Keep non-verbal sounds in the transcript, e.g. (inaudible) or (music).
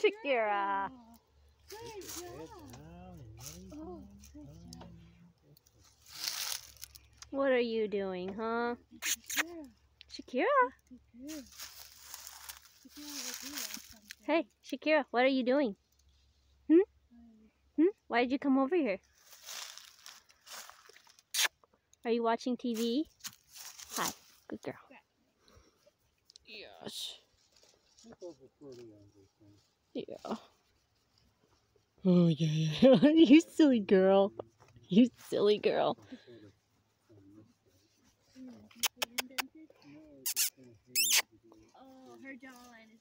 Shakira. Good job. What are you doing, huh? Shakira? Shakira. Hey, Shakira, what are you doing? Hmm? Why did you come over here? Are you watching TV? Hi, good girl. Yes. Yeah. Oh yeah, yeah. (laughs) you silly girl. You silly girl. Oh, her jawline